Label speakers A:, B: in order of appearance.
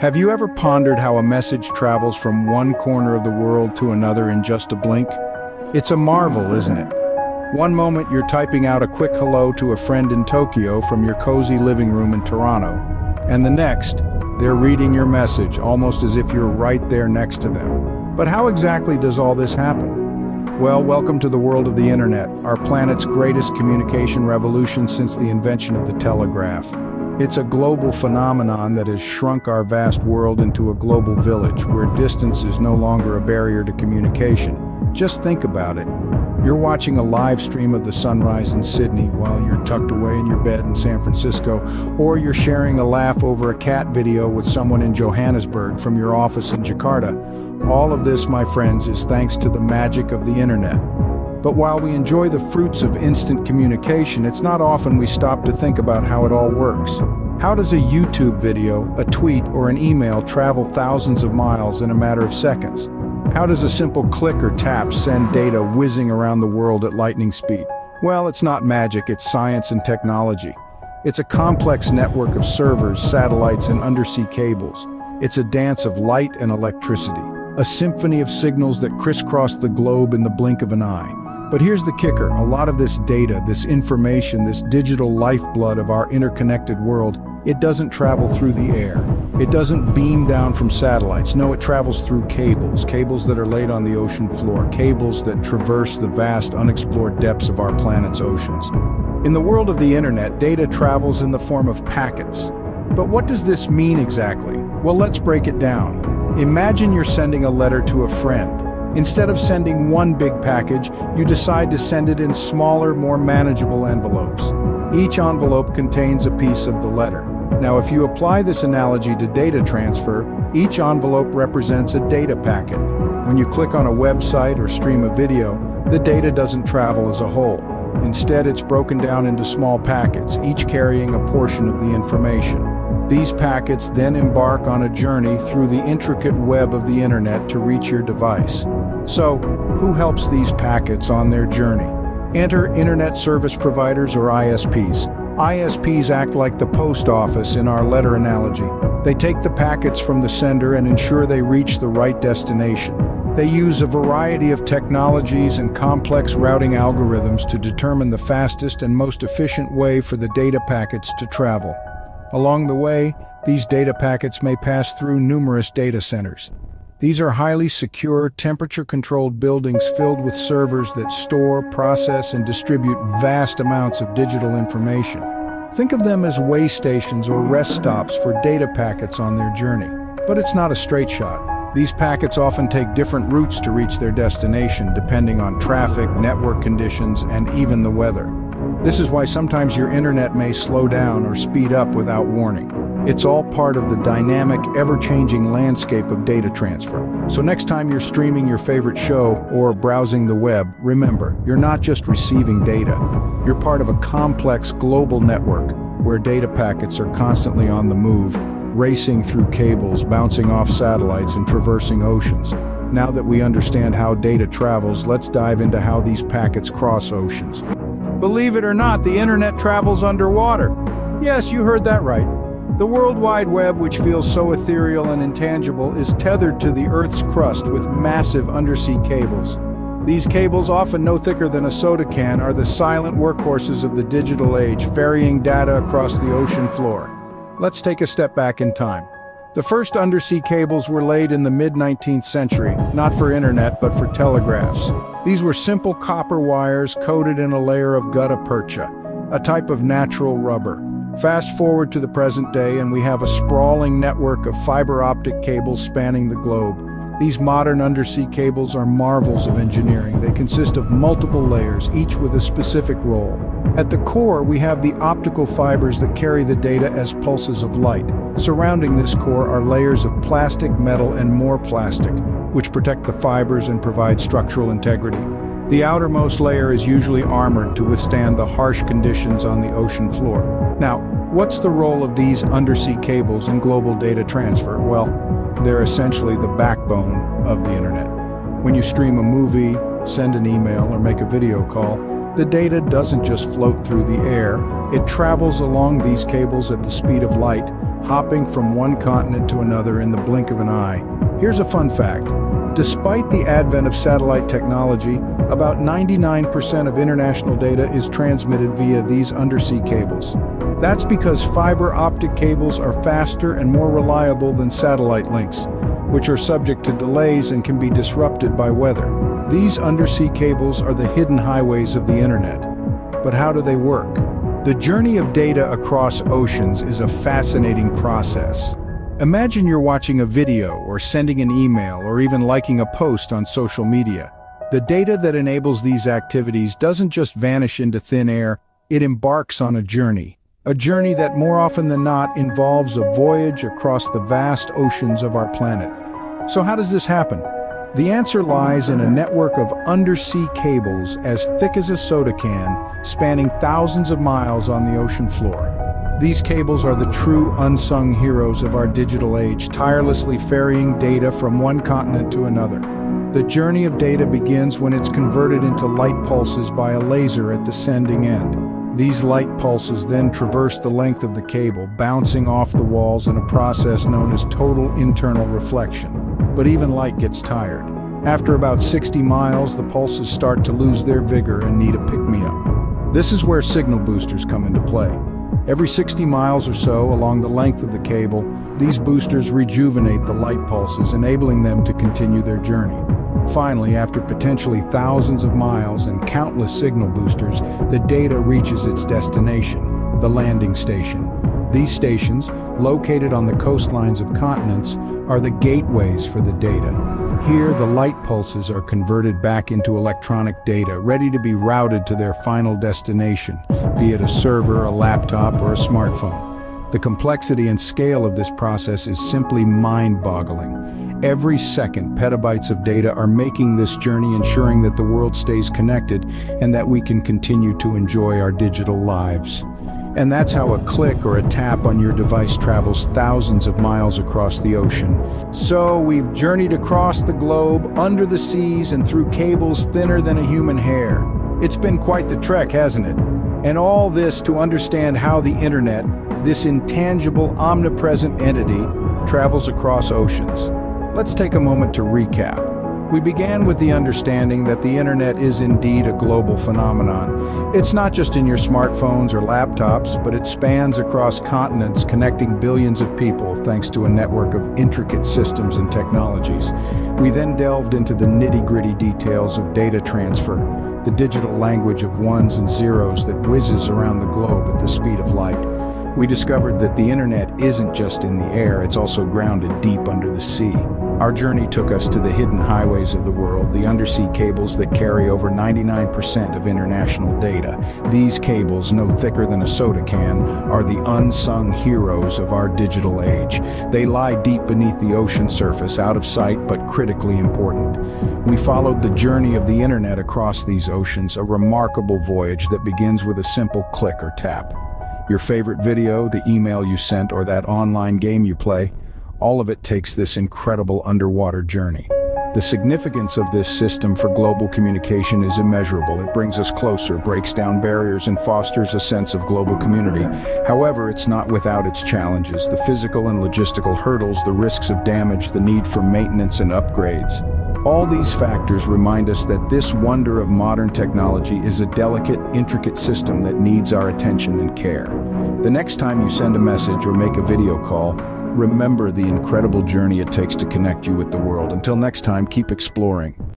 A: Have you ever pondered how a message travels from one corner of the world to another in just a blink? It's a marvel, isn't it? One moment you're typing out a quick hello to a friend in Tokyo from your cozy living room in Toronto, and the next, they're reading your message almost as if you're right there next to them. But how exactly does all this happen? Well, welcome to the world of the internet, our planet's greatest communication revolution since the invention of the telegraph. It's a global phenomenon that has shrunk our vast world into a global village where distance is no longer a barrier to communication. Just think about it. You're watching a live stream of the sunrise in Sydney while you're tucked away in your bed in San Francisco, or you're sharing a laugh over a cat video with someone in Johannesburg from your office in Jakarta. All of this, my friends, is thanks to the magic of the internet. But while we enjoy the fruits of instant communication, it's not often we stop to think about how it all works. How does a YouTube video, a tweet, or an email travel thousands of miles in a matter of seconds? How does a simple click or tap send data whizzing around the world at lightning speed? Well, it's not magic, it's science and technology. It's a complex network of servers, satellites, and undersea cables. It's a dance of light and electricity, a symphony of signals that crisscross the globe in the blink of an eye. But here's the kicker, a lot of this data, this information, this digital lifeblood of our interconnected world, it doesn't travel through the air. It doesn't beam down from satellites. No, it travels through cables, cables that are laid on the ocean floor, cables that traverse the vast unexplored depths of our planet's oceans. In the world of the internet, data travels in the form of packets. But what does this mean exactly? Well, let's break it down. Imagine you're sending a letter to a friend. Instead of sending one big package, you decide to send it in smaller, more manageable envelopes. Each envelope contains a piece of the letter. Now if you apply this analogy to data transfer, each envelope represents a data packet. When you click on a website or stream a video, the data doesn't travel as a whole. Instead, it's broken down into small packets, each carrying a portion of the information. These packets then embark on a journey through the intricate web of the internet to reach your device. So, who helps these packets on their journey? Enter Internet Service Providers or ISPs. ISPs act like the post office in our letter analogy. They take the packets from the sender and ensure they reach the right destination. They use a variety of technologies and complex routing algorithms to determine the fastest and most efficient way for the data packets to travel. Along the way, these data packets may pass through numerous data centers. These are highly secure, temperature-controlled buildings filled with servers that store, process, and distribute vast amounts of digital information. Think of them as way stations or rest stops for data packets on their journey. But it's not a straight shot. These packets often take different routes to reach their destination depending on traffic, network conditions, and even the weather. This is why sometimes your internet may slow down or speed up without warning. It's all part of the dynamic, ever-changing landscape of data transfer. So next time you're streaming your favorite show or browsing the web, remember, you're not just receiving data. You're part of a complex global network where data packets are constantly on the move, racing through cables, bouncing off satellites, and traversing oceans. Now that we understand how data travels, let's dive into how these packets cross oceans. Believe it or not, the internet travels underwater. Yes, you heard that right. The World Wide Web, which feels so ethereal and intangible, is tethered to the Earth's crust with massive undersea cables. These cables, often no thicker than a soda can, are the silent workhorses of the digital age, ferrying data across the ocean floor. Let's take a step back in time. The first undersea cables were laid in the mid-19th century, not for internet but for telegraphs. These were simple copper wires coated in a layer of gutta percha, a type of natural rubber. Fast forward to the present day and we have a sprawling network of fiber optic cables spanning the globe. These modern undersea cables are marvels of engineering. They consist of multiple layers, each with a specific role. At the core, we have the optical fibers that carry the data as pulses of light. Surrounding this core are layers of plastic, metal, and more plastic, which protect the fibers and provide structural integrity. The outermost layer is usually armored to withstand the harsh conditions on the ocean floor. Now, what's the role of these undersea cables in global data transfer? Well, they're essentially the backbone of the internet. When you stream a movie, send an email, or make a video call, the data doesn't just float through the air, it travels along these cables at the speed of light, hopping from one continent to another in the blink of an eye. Here's a fun fact. Despite the advent of satellite technology, about 99% of international data is transmitted via these undersea cables. That's because fiber optic cables are faster and more reliable than satellite links, which are subject to delays and can be disrupted by weather. These undersea cables are the hidden highways of the internet. But how do they work? The journey of data across oceans is a fascinating process. Imagine you're watching a video or sending an email or even liking a post on social media. The data that enables these activities doesn't just vanish into thin air, it embarks on a journey. A journey that more often than not involves a voyage across the vast oceans of our planet. So how does this happen? The answer lies in a network of undersea cables as thick as a soda can, spanning thousands of miles on the ocean floor. These cables are the true unsung heroes of our digital age, tirelessly ferrying data from one continent to another. The journey of data begins when it's converted into light pulses by a laser at the sending end. These light pulses then traverse the length of the cable, bouncing off the walls in a process known as total internal reflection but even light gets tired. After about 60 miles, the pulses start to lose their vigor and need a pick-me-up. This is where signal boosters come into play. Every 60 miles or so along the length of the cable, these boosters rejuvenate the light pulses, enabling them to continue their journey. Finally, after potentially thousands of miles and countless signal boosters, the data reaches its destination, the landing station. These stations, located on the coastlines of continents, are the gateways for the data. Here, the light pulses are converted back into electronic data, ready to be routed to their final destination, be it a server, a laptop, or a smartphone. The complexity and scale of this process is simply mind-boggling. Every second, petabytes of data are making this journey ensuring that the world stays connected and that we can continue to enjoy our digital lives. And that's how a click or a tap on your device travels thousands of miles across the ocean. So we've journeyed across the globe, under the seas, and through cables thinner than a human hair. It's been quite the trek, hasn't it? And all this to understand how the internet, this intangible, omnipresent entity, travels across oceans. Let's take a moment to recap. We began with the understanding that the internet is indeed a global phenomenon. It's not just in your smartphones or laptops, but it spans across continents, connecting billions of people thanks to a network of intricate systems and technologies. We then delved into the nitty-gritty details of data transfer, the digital language of ones and zeros that whizzes around the globe at the speed of light. We discovered that the internet isn't just in the air, it's also grounded deep under the sea. Our journey took us to the hidden highways of the world, the undersea cables that carry over 99% of international data. These cables, no thicker than a soda can, are the unsung heroes of our digital age. They lie deep beneath the ocean surface, out of sight but critically important. We followed the journey of the internet across these oceans, a remarkable voyage that begins with a simple click or tap. Your favorite video, the email you sent, or that online game you play, all of it takes this incredible underwater journey. The significance of this system for global communication is immeasurable. It brings us closer, breaks down barriers, and fosters a sense of global community. However, it's not without its challenges, the physical and logistical hurdles, the risks of damage, the need for maintenance and upgrades. All these factors remind us that this wonder of modern technology is a delicate, intricate system that needs our attention and care. The next time you send a message or make a video call, Remember the incredible journey it takes to connect you with the world. Until next time, keep exploring.